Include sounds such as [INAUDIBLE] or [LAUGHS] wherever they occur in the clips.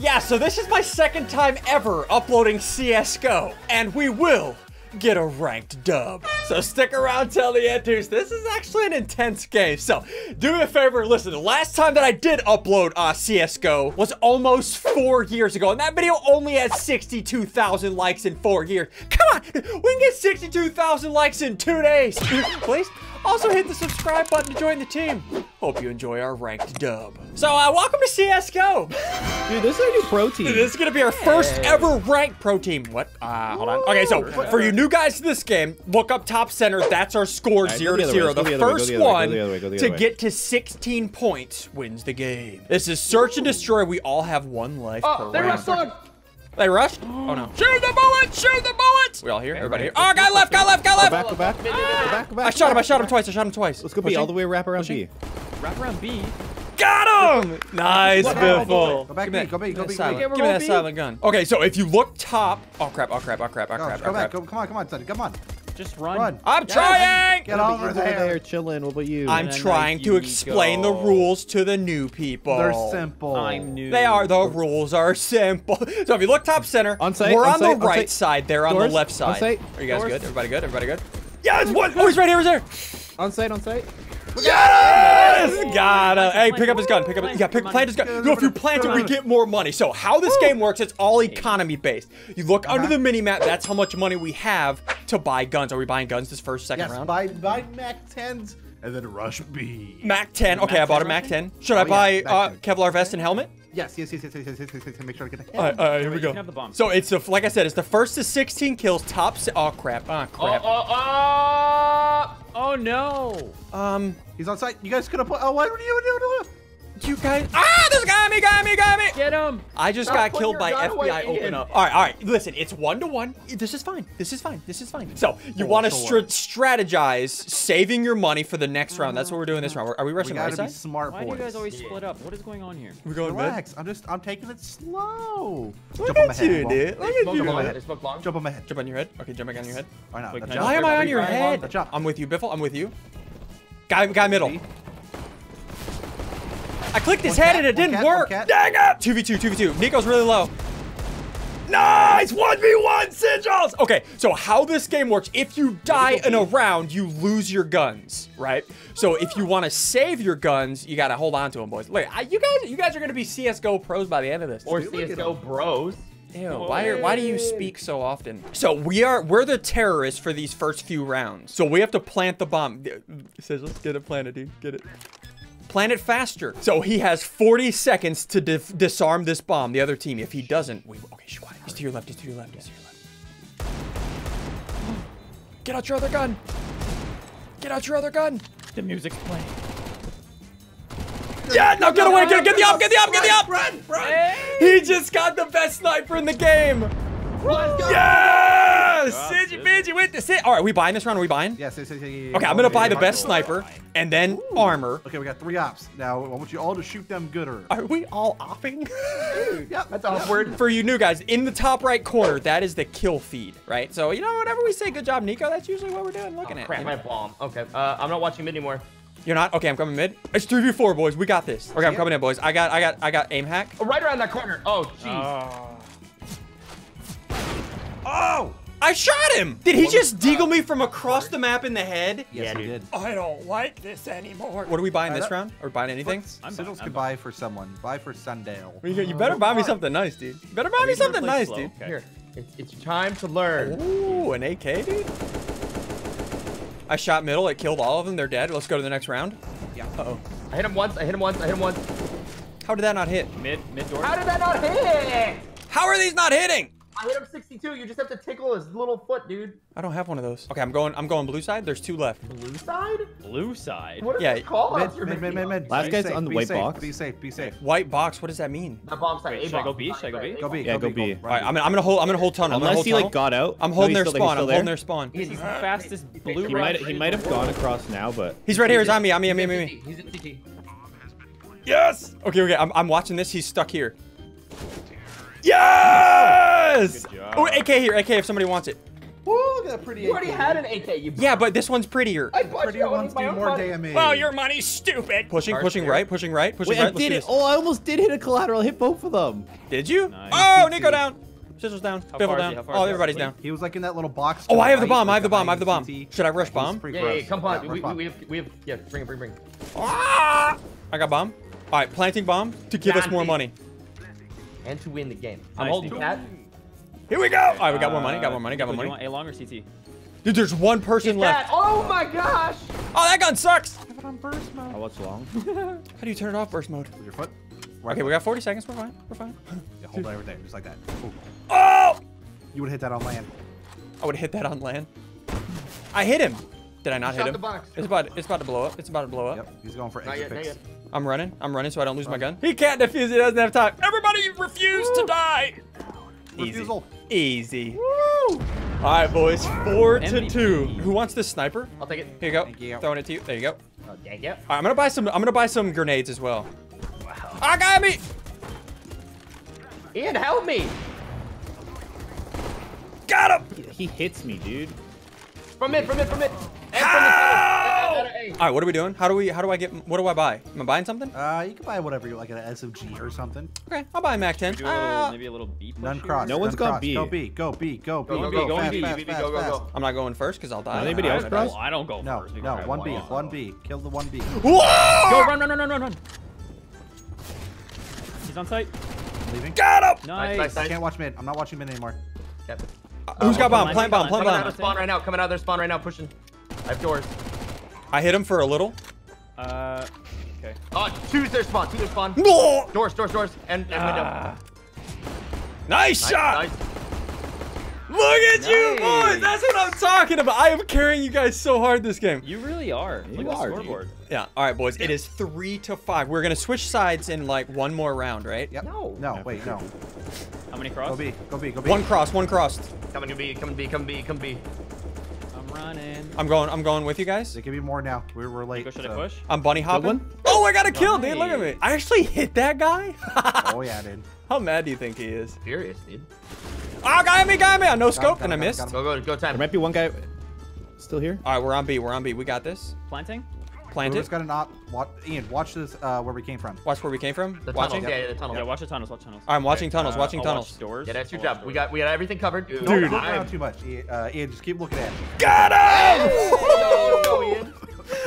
Yeah, so this is my second time ever uploading CSGO, and we will get a ranked dub. So stick around till the end, dudes. This is actually an intense game. So do me a favor, listen, the last time that I did upload uh, CSGO was almost four years ago, and that video only had 62,000 likes in four years. Come on, we can get 62,000 likes in two days. Please? Also hit the subscribe button to join the team. Hope you enjoy our ranked dub. So uh, welcome to CSGO. Dude, this is our new pro team. This is gonna be our first ever ranked pro team. What? Uh, hold on. Okay, so for you new guys to this game, look up top center. That's our score, Alright, zero to the zero. The the other way, go first way, one way, to way. get to 16 points wins the game. This is search and destroy. We all have one life per Oh, they round. Rushed. They rushed? [GASPS] Oh no. Shoot the bullet! Shoot the bullets! We all here? Everybody here? Oh, guy left! Guy left! Guy left! Go back, go back. Go back, go back. I shot him! I shot him twice! I shot him twice. Let's go B all the way wrap around B. Wrap around B. Got him! [LAUGHS] Nice, Biffle. Go back Give me B, that- go B, give go me that B, go silent- B. Give me that silent gun. Okay, so if you look top, oh crap, oh crap, oh crap, oh crap, oh Go, crap, go oh back. Go, come on, come on, come on, Just run. run. I'm Yes. trying. Get over over there. there chilling. What about you? I'm And trying to you explain the rules to the new people. They're simple. I'm new. They are. The rules are simple. [LAUGHS] So if you look top center, On site, we're on on, the on right site. side. They're on Doors, the left on side. site. Are you guys Doors. good? Everybody good? Everybody good? Yeah, it's one. Oh, he's right here. He's there. On site, on site. Yes! Got him. Hey, pick up his gun. Pick up. His, yeah, pick, plant his gun. No, if you plant it, we get more money. So how this game works, it's all economy based. You look uh -huh. under the mini map. That's how much money we have to buy guns. Are we buying guns this first second yes, round? Buy buy Mac 10s and then rush B. Mac 10. Okay, Mac I bought a Mac 10. Should oh, I buy yeah, uh, Kevlar vest and helmet? Yes, yes, yes, yes, yes, yes, yes, yes, make sure to get the All right, all right, here we go. So it's, a, like I said, it's the first to 16 kills, top, oh crap, oh crap. Oh, oh, oh, oh no. Um, He's on site. You guys could have put. Oh, why would you do it? you guys. Ah, this got me, got me, got me. Get him. I just Stop got killed by FBI. Open up. All right, all right. Listen, it's one to one. This is fine. This is fine. This is fine. So you want to sure. strategize, saving your money for the next round. That's what we're doing this round. Are we We rushing right gotta be side? smart Why do you guys always split up? What is going on here? We're going mid. Relax. I'm just. I'm taking it slow. Look Jump on my at you, head. dude. Look at Smoke you. on my head. They smoke long. Jump on my head. Jump on your head. Okay, jumping on your head. Why not? Wait, Now can I jump. Why am I on your Jump. head? Jump. I'm with you, Biffle. I'm with you. Guy, guy middle. I clicked his One head cat, and it didn't cat, work. Dang it! 2v2, 2v2. Nico's really low. Nice! 1v1 sigils! Okay, so how this game works, if you die in a round, you lose your guns, right? So if you ah. want to save your guns, you got to hold on to them, boys. Look, I, you guys you guys are going to be CSGO pros by the end of this. Or Dude, look CSGO bros. Ew, why, are, why do you speak so often? So we are we're the terrorists for these first few rounds. So we have to plant the bomb. It says let's get it planted, dude. Get it. Plant it faster. So he has 40 seconds to dif- disarm this bomb. The other team, if he doesn't, we okay. Shh, quiet. He's to your left. He's to your left. He's to your left. Get out your other gun. Get out your other gun. The music's playing. Yeah, now get away. Get, get the up. Get the up. Get the up. Run, run. He just got the best sniper in the game. Let's go. Yes! Sidgy. Bidgy with the sit. All right, we buying this round? Are we buying? Yes, yes, yes, yes, yes, Okay, I'm gonna buy the best sniper and then armor. Okay, we got three ops. Now, I want you all to shoot them gooder. Are we all opping? Yep. That's awkward. [LAUGHS] For you new guys, in the top right corner, that is the kill feed, right? So, you know, whenever we say good job, Nico, that's usually what we're doing, looking at. Crap, you my know? bomb. Okay, uh, I'm not watching mid anymore. You're not? Okay, I'm coming mid. It's 3v4, boys. We got this. Okay, I'm coming in, boys. I got, I got, I got aim hack. Oh, right around that corner. Oh, jeez. Oh! oh! I shot him! Did he just deagle me from across the map in the head? Yes, Yeah, we dude. did. I don't like this anymore. What are we buying this that- round? Or buying anything? I'm Sigils buying, I'm could buy for someone. Buy for Sundale. You, you better buy me something nice, dude. You better oh, buy me something nice, dude. Here, it's, it's time to learn. Ooh, an AK, dude. I shot middle. It killed all of them. They're dead. Let's go to the next round. Yeah. Uh-oh. I hit him once. I hit him once. I hit him once. How did that not hit? Mid, mid door. How did that not hit? How are these not hitting? I hit him 62. You just have to tickle his little foot, dude. I don't have one of those. Okay, I'm going. I'm going blue side. There's two left. Blue side? Blue side. What is Yeah, yeah, call Mid, you're mid, mid, mid, mid. Last Be guy's safe, on the white safe, box. Be safe, be safe. White box. What does that mean? That bomb side. Wait, A should I go bomb. B? Should I go B? Go B, Yeah, go B. All right, I'm gonna, I'm gonna hold. I'm gonna hold tunnel. I'm gonna Unless hold he tunnel. like got out. I'm holding he's their still spawn. he's I'm holding their spawn. He's He's the fastest blue He right. might he might have gone across now, but He's right here. He's on me. On me. On me. On me. on me. He's in CT. Yes. Okay. Okay. I'm, I'm watching this. He's stuck here. Yes. Good. Oh, AK here. AK if somebody wants it. Woo, look at that pretty You already had an AK. You Yeah, but this one's prettier. I bought Prettier you with do more money. damage. Well, your money's stupid. Pushing, Hard pushing fair. right, pushing right, pushing Wait, I right. Let's did it. Oh, I almost did hit a collateral. I hit both of them. Did you? Nice. Oh, CT. Nico down. Sizzle's down. How Biffle is down. he? How Oh, everybody's down. He was like in that little box. Oh, I have the right, bomb, I have the bomb, I have the bomb. Should I rush bomb? pretty Yeah, yeah, come on. We, we, have, we have, yeah, bring it, bring, bring. Ah! I got bomb. All right, planting bomb to give us more money. And to win the game. I'm Nice, holding Nico. cat. Here we go. All right, we got more money, got Uh, more money, got more money. you want A long or CT? Dude, there's one person Cat. left. Oh my gosh. Oh, that gun sucks. How much long? How do you turn it off burst mode? With your foot. Okay, we got 40 seconds. We're fine. We're fine. Yeah, hold it right there, just like that. Ooh. [LAUGHS] Oh! You would hit that on land. I would have hit that on land. I hit him. Did I not Shot hit him? the box. It's about it's about to blow up. It's about to blow up. Yep, he's going for Not exit yet, not yet. I'm running. I'm running so I don't lose my gun. He can't defuse. He doesn't have time. Everybody refuse to die. Easy. Refusal. Easy. All right, boys. Four to two. Who wants this sniper? I'll take it. Here you go. Thank you. Throwing it to you. There you go. Oh, dang it. All right, I'm gonna buy some. I'm gonna buy some grenades as well. Wow. I got me. Ian, help me. Got him. He hits me, dude. From it, from it, from it. And Ow! from the ah! Center. Uh, uh, uh, All right, what are we doing? How do we? How do I get? What do I buy? Am I buying something? Uh, you can buy whatever you like, an SMG or something. Okay, I'll buy a Mac 10. A little, Ah, maybe a little B None here? cross. No none one's gone. B. Go B. Go B. Go B. Go, go, go, go, B, fast, B, B, go, go, I'm not going first because I'll die. Anybody else right, cross? I don't go No, first. We no, one try B, one. one B. Kill the one B. Whoa! Go, run, run, run, run, run, run. He's on site. Leaving. Got him. Nice. nice, I can't watch mid. I'm not watching mid anymore. Yep. Who's got bomb? line, Plant bomb. line, Plant Coming out bomb. of spawn right now. Coming out of their spawn right now. Pushing. I have doors. I hit him for a little. Uh, okay. Oh, two's their spawn. Two their spawn. No! Doors, doors, doors. And, and window. Ah, Nice, Nice, shot. nice. Look at you, Nice. boys. That's what I'm talking about. I am carrying you guys so hard this game. you really are. You Look at the are, dude. scoreboard. Yeah. All right, boys. It is three to five. We're gonna switch sides in like one more round, right? Yep. No. No, wait, no. How many cross? Go? B. Go B. Go B. One cross. One crossed. Coming to B, coming to B, coming to B, coming to B. I'm running. I'm going. I'm going with you guys. There can be more now. We're, we're late. Nico, should so- I push? I'm bunny hopping. Oh, I got a kill, dude. Look at me. I actually hit that guy. [LAUGHS] Oh yeah, dude. How mad do you think he is? Furious, dude. Ah, oh, got me, got me. I no scope and I him, got him, missed. got him. Go, go, go There might be one guy still here. All right, we're on B. We're on B. We got this. Planting? Plant Whoever's it. got an op, watch, Ian, watch this. Uh, where we came from. Watch where we came from. The Watching. tunnels. Yeah, yeah, the tunnels. Yeah, watch the tunnels. Watch tunnels. I'm watching tunnels, Uh, watching I'll tunnels. Watch doors. Yeah, that's your I'll job. We got, we got everything covered. Dude, Don't look around too much. Ian, Uh, Ian, just keep looking at. it. Got him! Go, go, Ian. [LAUGHS]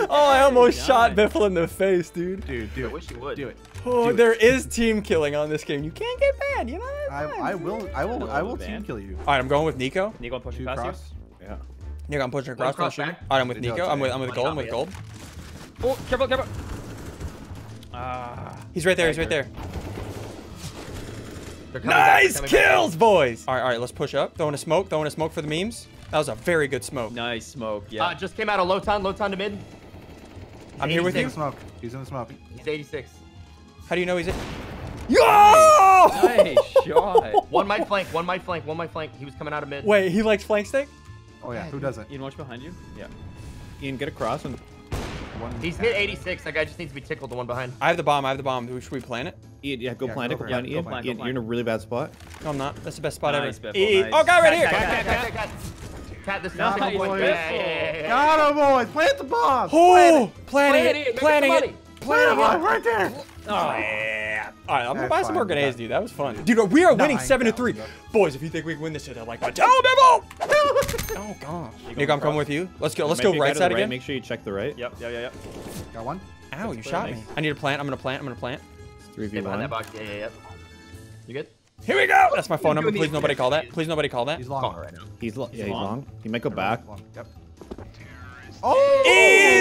Oh, I almost Nice. shot Biffle in the face, dude. Dude, do I it. wish you would. Do it. Oh, Do it. there is team killing on this game. You can't get bad, you know. I, That's fine. I will. I will. I will team kill you. All right, I'm going with Nico. Nico, I'm pushing Two past cross. Yeah. Nico, I'm pushing across. cross don't shoot. All right, I'm with Good Nico. I'm with. I'm with gold. I'm with gold. You. Oh, careful, careful. Ah. He's right there. He's right there. They're coming back, Nice back. kills, boys. All right, all right. Let's push up. Throwing a smoke. Throwing a smoke for the memes. That was a very good smoke. Nice smoke. Yeah. Uh, just came out of low ton, low ton to mid. I'm here with He's in you. the smoke. He's in the smoke. He's 86. How do you know he's it? Yo! nice shot. [LAUGHS] One might flank, one might flank, one might flank. He was coming out of mid. Wait, he likes flank stick? Oh yeah. Who doesn't? Ian, watch behind you. Yeah. Ian, get across and One. He's hit 86. That guy just needs to be tickled, the one behind. I have the bomb. I have the bomb. Should we plan it? Ian, yeah, go Yeah, plant go it. Go plant it. Ian. Ian, you're in a really bad spot. No, I'm not. That's the best spot Nice, ever. Biffle, E- nice. Oh, guy right here. Cat, cat, cat, cat, cat. Cat, this is Got nothing. him, boys. Yeah, yeah, yeah, yeah, yeah. Got him, boys. Plant the bomb. Oh, planning Plant it. it, make Planning some it. money. Planning Plant it. it, right there. Oh, yeah. All right, I'm gonna buy some more grenades, dude. That was fun. Dude, we are winning seven to three. Boys, if you think we can win this, hit that like button. Tell them, oh gosh. Nico, I'm coming with you. Let's go. Let's go be a guy right side the again. Make sure you check the right. Yep. Yeah. Yeah. Yeah. Got one. Ow, you shot nice. me. I need to plant. I'm gonna plant. I'm gonna plant. Three v Stay behind that one. box. Yeah, yeah, yeah. You good? Here we go. That's my phone number. Please nobody call that. Please nobody call that. He's long. her right now. He's lo- yeah, he's long. long. He might go back. Long. Yep. Easy, boys. We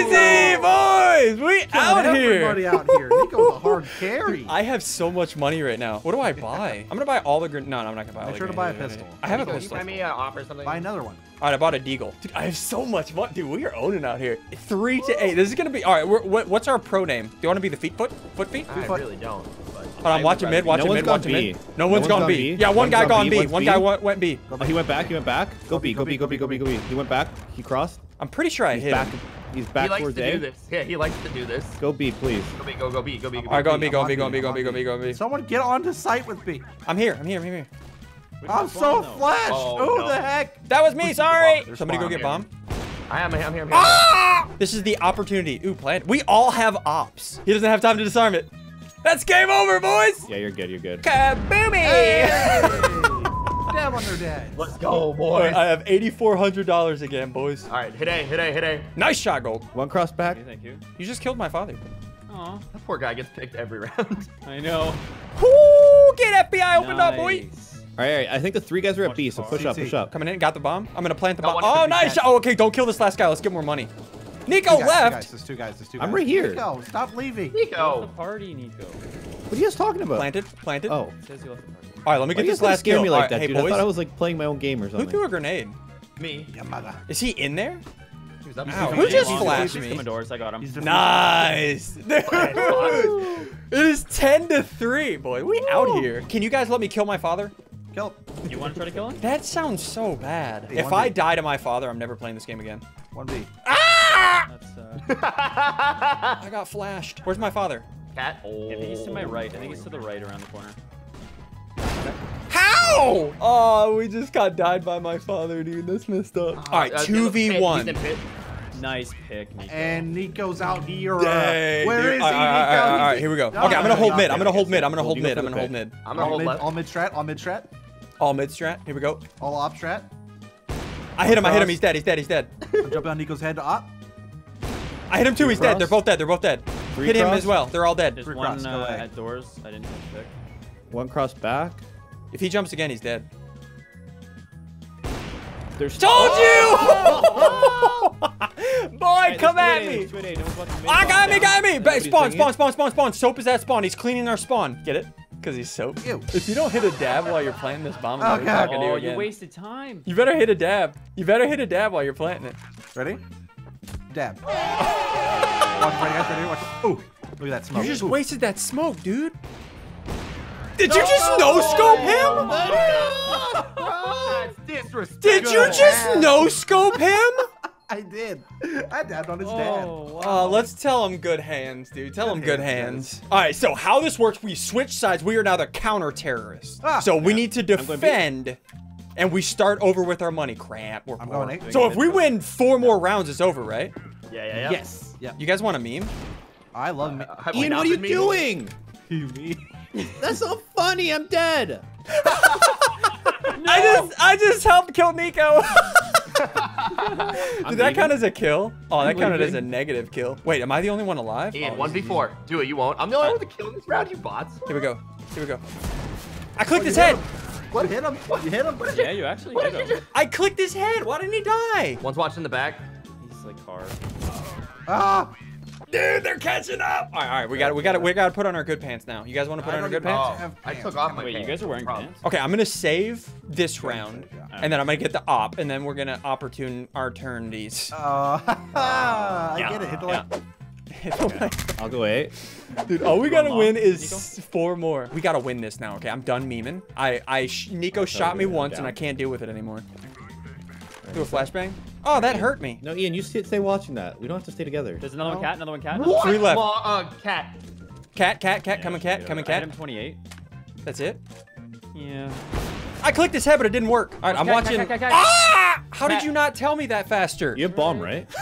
out Everybody here. out here. Nico's a hard [LAUGHS] carry. I have so much money right now. What do I buy? I'm gonna buy all the gren- No, no, I'm not gonna buy all Make sure to buy a pistol. I have a Nico, pistol. You find me an offer something? Buy another one. All right, I bought a deagle. Dude, I have so much money. Dude, we are owning out here. Three to eight. This is gonna be. All right, we're, what, what's our pro name? Do you want to be the feet foot? Foot feet? I foot. really don't. But Hold on, I watch would him mid, rather watch be- him No mid, one's watch him mid. No No one's one's gone gone B. B. Yeah, one One's guy gone gone B, B. One B. guy went, went B. Oh, he went back. He went back. Go B. Go B. Go B. Go B. Go B. He went back. He crossed. I'm pretty sure I He's hit back. him. He's he likes towards to A. do this. Yeah, he likes to do this. Go B, please. Go B, go, go B, go B, go B. All right, going B, I'm going on B, going B, I'm going on B, going B, going B. Someone get onto site with me. I'm here. I'm here. I'm here. I'm so flashed. Oh, Who no. the heck? That was me. Sorry. Somebody go get bomb. I am, I am here. I'm here. Ah! This is the opportunity. Ooh, plant. We all have ops. He doesn't have time to disarm it. That's game over, boys. Yeah, you're good. You're good. Kaboomy! Hey! Damn on their dad. Let's go, All boys. I have $8,400 again, boys. All right, hit A, hit A, hit A. Nice shot, Gold. One cross back. Okay, thank you. You just killed my father. Aw, That poor guy gets picked every round. [LAUGHS] I know. Woo! Get FBI opened up, boy. All right, all right. I think the three guys are at B, so push up, car. push up. Coming in, got the bomb. I'm gonna plant the bomb. Oh, nice. cat. Oh, okay, don't kill this last guy. Let's get more money. Nico Two guys, two left. guys, There's two guys. There's two guys. I'm right here. Nico, stop leaving. You left the Nico. party, Nico. What are you guys talking about? Planted, planted. Oh. It says you left the party. All right, let me Why get do this last scare kill. me like right, that, hey, dude? I thought I was like playing my own game or something. Who threw a grenade? Me. Your mother. Is he in there? He up who just flashed me? coming doors. I got him. Nice. [LAUGHS] It is 10 to 3, boy. We out here. Can you guys let me kill my father? Kill. You want to try to kill him? That sounds so bad. Hey, If one I B. die to my father, I'm never playing this game again. One B. That's uh. [LAUGHS] I got flashed. Where's my father? Cat. I think he's to my right. I think he's to the right around the corner. How? Oh, we just got died by my father, dude. That's messed up. All right, Uh, he's in pit, 2v1. He's in pit. Nice pick, Nico. And Nico's out here. uh, Dang, Where dude. is he, right, all right, Nico? all right, all right, here we go. No, Okay, I'm gonna hold mid. I'm gonna hold mid. I'm gonna hold mid. I'm gonna hold mid. I'm gonna All hold mid. All mid strat. all mid strat, All mid strat. Here we go. all op strat. I hit him. I hit him. He's dead. He's dead. He's dead. I'm jumping on Nico's head to op. I hit him too. He's dead. They're both dead. They're both dead. Three Hit him as well. They're all dead. There's one uh, at doors. I didn't pick. One cross back. If he jumps again, he's dead. There's Told oh! you! [LAUGHS] Boy, come at me! I ah, got me, got me! Ba- Spawn, spawn, spawn, spawn, spawn. Soap is at spawn. He's cleaning our spawn. Get it? Because he's soap. Ew. If you don't hit a dab while you're planting this bomb, I'm Oh, never God. talking to you Oh, again. you wasted time. You better hit a dab. You better hit a dab while you're planting it. Ready? Dab. [LAUGHS] watch right after there. Watch. Ooh, look at that smoke. You just Ooh. wasted that smoke, dude. Did you just no scope him? That's disrespectful. Did you just no scope him? [LAUGHS] I did. I dabbed on his dad. Oh, Uh, let's tell him good hands, dude. Tell him Good good hands, hands. All right, so how this works, we switch sides. We are now the counter terrorists. Ah. so we need to defend, and we start over with our money. Crap, we're I'm poor. going So if we win four more rounds, it's over, right? Yeah, yeah, yeah. Yes. Yep. You guys want a meme? I love me. Have Ian, what are you been doing? [LAUGHS] You me. That's so funny. I'm dead. no. I just, I just helped kill Nico. [LAUGHS] Did that count as a kill? Oh, that counted as a negative kill. Wait, am I the only one alive? Ian, Oh, one before. Do it. You won't. I'm the only one with the kill in this round. You bots. Here we go. Here we go. I clicked his head. hit What? You hit him? What? You hit him? Yeah, you actually What hit did you him. just? I clicked his head. Why didn't he die? One's watching the back. He's like hard. Ah! Dude, they're catching up. All right, all right, we got to we got to we got to put on our good pants now. You guys want to put I on our good even- pants? Oh, I took off my Wait, you guys are wearing Problem. pants? Okay, I'm gonna save this round, yeah. and then I'm gonna get the op, and then we're gonna opportune our turn these. Uh, I get it. Hit the like. I'll go eight. Dude, all we gotta Mom, win is four more. We gotta win this now. Okay, I'm done memeing. I I sh Nico shot me dude, I'm once, and. I can't deal with it anymore. Do a flashbang. Oh, that hurt me. No, Ian, you stay, stay watching that. We don't have to stay together. There's another one cat, another one cat. What? Three left. Well, uh, cat. Cat, cat, cat, Yeah, coming, cat, hit coming, him cat. 28. That's it. Yeah. I clicked his head, but it didn't work. All right, I'm Cat, cat, watching. cat, cat, cat. Ah! How did you not tell me that faster? You have bomb, right? [LAUGHS]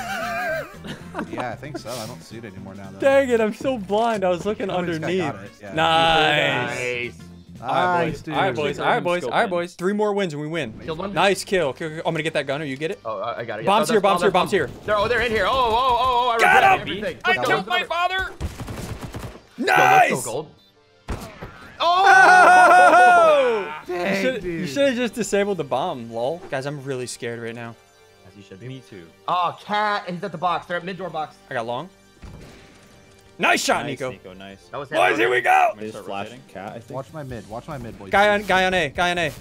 Yeah, I think so. I don't see it anymore now, though. Dang it, I'm so blind. I was looking Oh, underneath. got it, yeah. Nice. Nice. All right, Nice, boys. dude. All right, boys. All right, boys. All right, boys. Three more wins and we win. Killed one. Nice kill. Kill, kill. I'm gonna get that gun, or you get it. Oh, I I got it. Oh, bombs oh, here, bombs oh, here, bombs here. They're, oh, they're in here. Oh, oh, oh, oh. I Got him! I killed my father. Nice. gold. Oh! Oh! Dang, should, you should have just disabled the bomb, lol. Guys, I'm really scared right now. As you should be. Me too. Oh, cat. and He's at the box. They're at mid door box. I got long. Nice shot, Nice, Nico. Nico, nice. That was Boys, here we go. It is flash rotating. cat, I think. Watch my mid. Watch my mid, boys. Guy on, guy on A. Guy on A.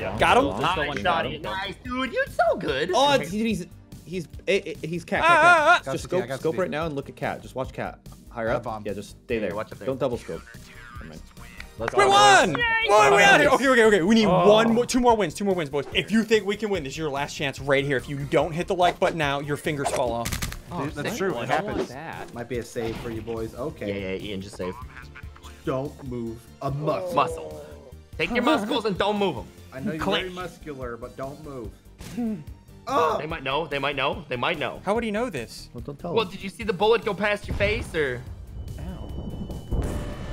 Yeah. Got him? Long. Nice one shot. Nice, dude. You're so good. Oh, it's, he's he's eh, eh, he's cat. Ah, cat, ah, ah. cat. Got Just the- scope scope right now and look at cat. Just watch cat. Higher up. bomb. Yeah, just stay there. watch up there. Don't double scope. Let's We go, won! boys. Boy, we out here. Nice. Okay, okay, okay. We need Oh. one more, two more wins, two more wins, boys. If you think we can win, this is your last chance right here. If you don't hit the like button now, your fingers fall off. Dude, that's true. I It don't happens. that. Might be a save for you boys. Okay. Yeah, yeah, Ian, just save. Don't move a muscle. Muscle. Take your muscles and don't move them. I know you're Click. very muscular, but don't move. oh! [LAUGHS] They might know. They might know. They might know. How would he know this? Well, don't tell Well, him. did you see the bullet go past your face or? Ow.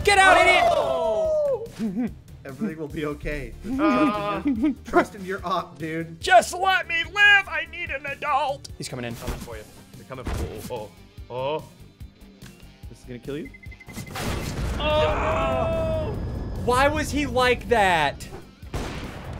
Get out, idiot! [LAUGHS] Everything will be okay. [LAUGHS] Uh, Trust in your op, dude. Just let me live. I need an adult. He's coming in. coming for you. They're coming for. Oh, oh, oh. This is gonna kill you. Oh! Why was he like that?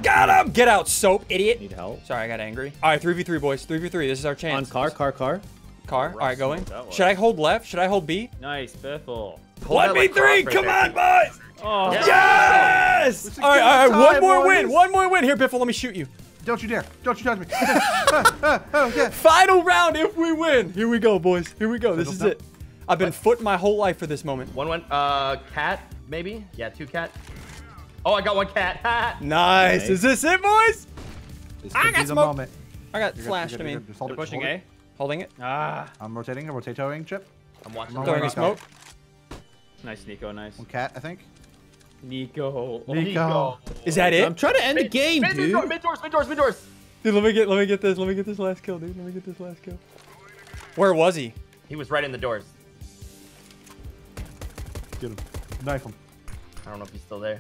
Got him! Get out, soap, idiot. Need help. Sorry, I got angry. All right, 3v3, boys. 3v3. This is our chance. On car, car, car. Car. All right, going. Should I hold left? Should I hold B? Nice, Biffle. Hold that, like, cross right there. boys! Oh, Yeah. Yes! All right, all right, One more boys. win. One more win. Here, Biffle, let me shoot you. Don't you dare. Don't you touch me. Ah, ah, [LAUGHS] oh, yeah. Final round if we win. Here we go, boys. Here we go. This is it. I've been footing my whole life for this moment. One, one. Uh, cat, maybe? Yeah, two cat. Oh, I got one cat. Ha! [LAUGHS] Nice. Okay. Is this it, boys? This I got be smoke. moment. I got You're flashed. you're I mean. Just they're it, pushing hold A. it. holding it. Ah, I'm rotating, rotating chip. I'm watching. I'm the Throwing a smoke. nice, Nico. Nice. One cat, I think. Nico. Oh, Nico. Is that it? I'm trying to end the game, mid, dude. Mid, door, mid doors, mid doors, mid doors. Dude, let me get let me get this. Let me get this last kill, dude. Let me get this last kill. Where was he? He was right in the doors. Get him. Knife him. I don't know if he's still there.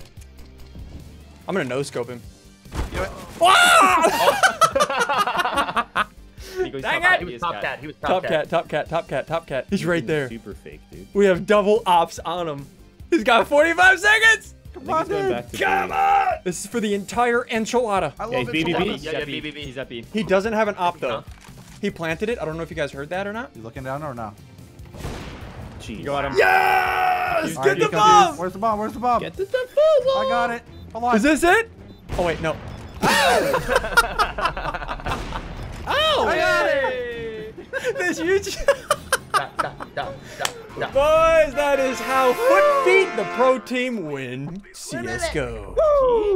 I'm gonna no scope him. You know oh. [LAUGHS] Nico's Dang top it! He he was top cat. cat. He was top, Top cat, top cat, top cat, top cat. He's right there. Super fake, dude. We have double ops on him. He's got 45 seconds. I think he's going Come B. on! This is for the entire enchilada. I Yeah, love he's it. BBB. He's Yeah, yeah, BBB. He's at B. He doesn't have an op though. He planted it. I don't know if you guys heard that or not. You looking down or no? Jeez. Got him. Yes! All Get right, the bomb! dude. Where's the bomb? Where's the bomb? Get the defusal. I got it. Hold on. Is this it? Oh wait, no. [LAUGHS] Oh! I got it. this huge. Da. Boys, that is how Foot Feet, the pro team, win CSGO.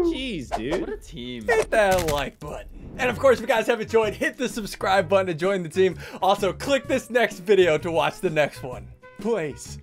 Jeez, dude. What a team. Hit that like button. And of course, if you guys have enjoyed, hit the subscribe button to join the team. Also, click this next video to watch the next one. Place